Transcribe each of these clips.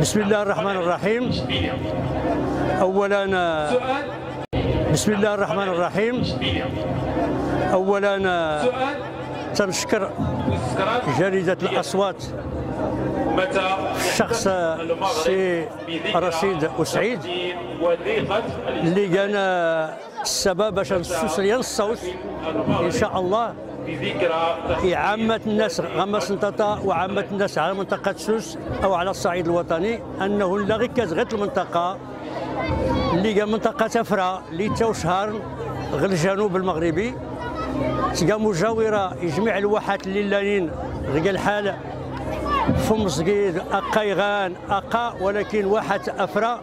بسم الله الرحمن الرحيم. اولا بسم الله الرحمن الرحيم. اولا تنشكر جريدة الأصوات الشخص سي رشيد وسعيد اللي كان السبب باش الصوت إن شاء الله. عامة الناس غمس نطاطا وعامة الناس على منطقة سوس أو على الصعيد الوطني أنه لا غير كازغيت المنطقة اللي منطقة تفرا اللي تاو شهر غير الجنوب المغربي. تلقى مجاورة جميع الواحات اللي لانين غير الحال فم صغير أقايغان أقا ولكن واحد أفرا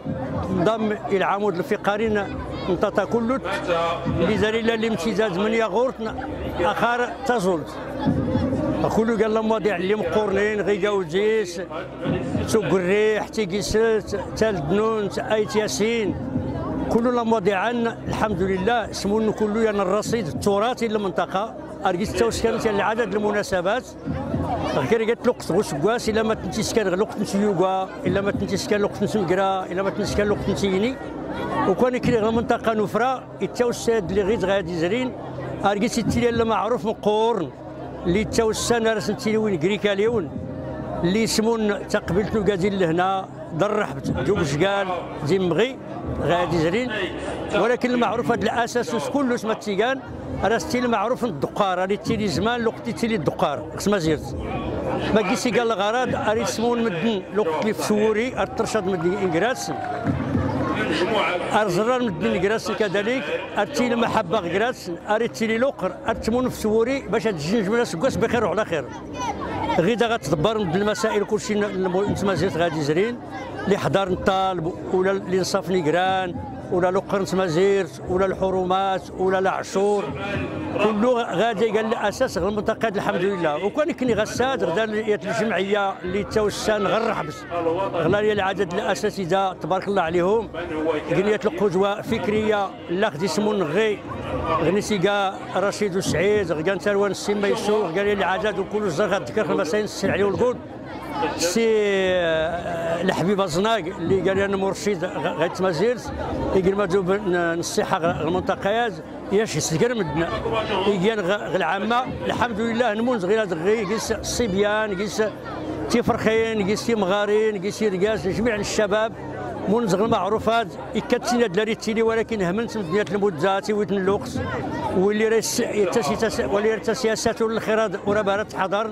انضم إلى العمود الفقري نطاطا كله لذلك الامتداد من يغورت آخر تزولت. كله قال لهم مواضيع اللي مقورنين غي جاوزيس سوق الريح تيكيسات تال دنون ايت ياسين. كل المواضيع الحمد لله سمون كله يعني الرصيد التراثي للمنطقه ارجيت توسكنت العدد المناسبات. غير قالت لقط غوسكواس إلا ما تنتيس كان لقط نسيوغا إلا ما تنتيس كان لقط نسمكرا إلا ما تنتيس كان لقط نسيني. وكان كري المنطقة نفرا التوساد اللي غير غادي زرين. ارجيت التيلي اللي معروف مقورن اللي التوسان راس وين كريكا ليون اللي يسمون تقبلت قادين لهنا ضرحبت دوب شقال زمغي غادي زرين. ولكن المعروف هذا الأساس كله اسمه التيقان راه ستيل معروف الدقار راه تيلي زمان لوقت تيلي الدقار. اسمها زيرت. ما قيسي قال الغرض اريد سمون مدن لوقت اللي في سوري ارترشد مدن انكراس ارزرار مدن انكراس كذلك ارتيل محبة غراس اريد تيلي لوقر ارتمون في سوري باش تجنج من الناس بخير وعلى خير. غيدا غتدبر من المسائل كلشي نتما زيت غادي زرين اللي حضر الطالب ولا اللي نصاف نيكران ولا لقرنت مازيرت ولا الحرمات ولا العشور كله غادي قال الاساس غير المنطقة الحمد لله. وكان كني غساد غدا الجمعية اللي توسان غير حبس غلا العدد الاساتذه تبارك الله عليهم. قنية القدوة فكرية لا خدي سمون غي غنيسيكا رشيد وسعيد غان تروان السي ميسو قال العدد وكل الزر غتذكر في المسائل السي عليه والقود. سي الحبيب زناق اللي قال أنا مرشد غيت مازيرت يقول ما دوب نصيحة المنطقيات ياش يسكر مدنا يجيان العامة الحمد لله نمونز غير هذا غي قيس الصبيان قيس تيفرخين قيس تيمغارين قيس رقاس جميع الشباب منز المعروفات يكتسينا دلاري تيلي ولكن همنت من دنيا المدات ويتن اللوقس واللي ريس واللي ريت سياسات الخيرات وراه حضر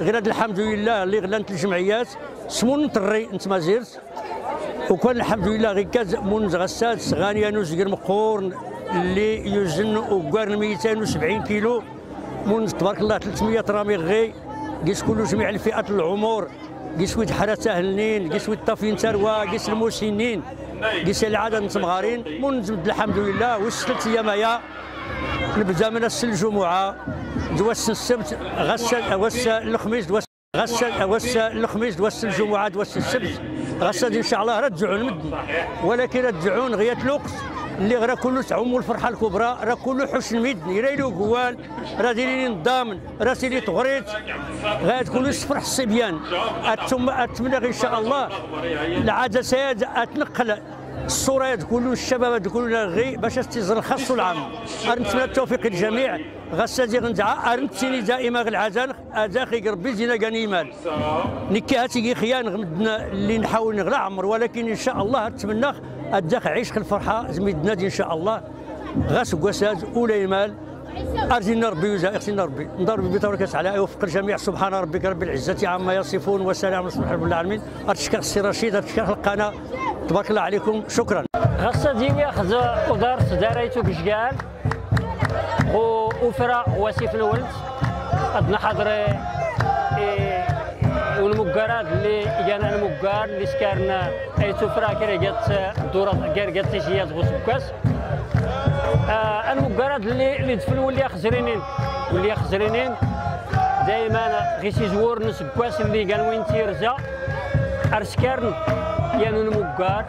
غير هذا الحمد لله اللي غلانت الجمعيات سمون طري انت ما زرت وكان الحمد لله غير كاز منز غسات صغاني نوز غير مقورن اللي يوزن وقارن 270 كيلو. منز تبارك الله 300 رامي غي قيس كل جميع الفئات العمر قيس ويد حرات ساهلين قيس ويد طافين تروى قيس المسنين قيس العدد متمغارين منز الحمد لله وسلت أيام يا نبدا من الجمعه دوس السبت غسل وس الخميس دوس غسل وس الخميس دوس الجمعة دوس السبت. غسل إن شاء الله رجعوا المدن ولكن رجعون غيات الوقت اللي راه كله تعم الفرحه الكبرى راه كله حوش المدن يرايلو قوال راه دايرين الضامن راه سيدي تغريت. غاد كله يصفرح الصبيان أتمنى إن شاء الله العدسات أتنقل الصورات كل الشباب كل غي باش تيزر الخاص والعام نتمنى التوفيق للجميع غسادي غندعا ارنتيني دائما العزان اداخي ربي زينا كان مال نكي هاتي خيان غمدنا اللي نحاول نغلى عمر ولكن إن شاء الله أتمنى اداخ عيش الفرحة زميد نادي إن شاء الله. غاس قساز ولا يمال ارجينا ربي وزا اختنا ربي. نضرب بتبارك على وفق الجميع. سبحان ربك رب العزة عما يصفون وسلام على رب العالمين. ارتشكر السي رشيد ارتشكر القناة. تبارك الله عليكم شكرا. غصة ديني ياخذ ودار داريتو بشقال وفرا وسيف الولد أدنا حضري والمقارات اللي جانا المقار اللي سكرنا اي تفرا كري جات دورة غير جات تشيات غوسكاس آه المقارات اللي اللي دفن واللي خزرينين واللي خزرينين دائما غيسي زور نسكواس اللي قال وين تيرزا ارسكارن يعني المقار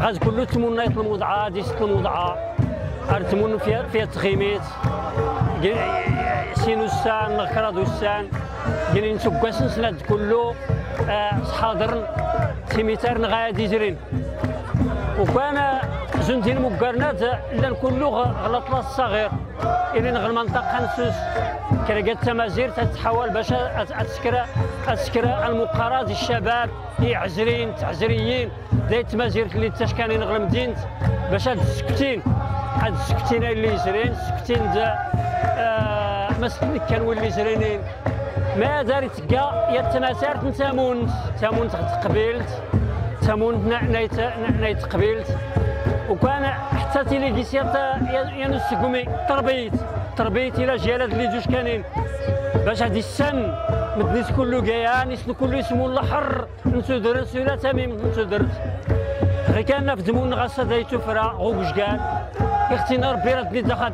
غاز كله تمون نايط الموضعة ديس الموضعة ارتمون فيها فيها تخيميت سينوسان نخرا دوسان قالين سكواس نسلاد كله حاضر تيميتار نغادي يجرين وكان جندي المقارنات لأن كله غلط الصغير. إلى نغ المنطقة نسوس. كرقات التمازير تتحول باش اتسكر اتسكر المقارات الشباب عزرين تعزريين. دايت تمازير اللي تشكانين نغ المدينة باش هاد السكتين هاد السكتين اللي يجرين السكتين دا آه مسكين كانوا يجرينين ما داري تلقى يا التماسير تنتامون تامون تقبلت تامون نايت قبلت. وكان حتى تيليكيسيات ينس قومي تربيت. تربيت إلى جيالات اللي جوج كانين. باش هادي السن مدنيس كله كيان يسنو كله يسمو الحر نسو درت سولا تميم نسو درت. غير كان في دمون غاسا دايتو فرا غوكش كان اختنا ربي راه دخل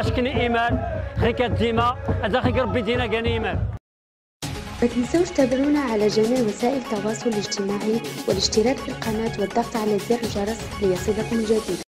أشكني إيمان. غير ديما هذا غير ربي دينا كان إيمان. ما تنسوش تابعونا على جميع وسائل التواصل الاجتماعي والاشتراك في القناة والضغط على زر الجرس ليصلكم الجديد.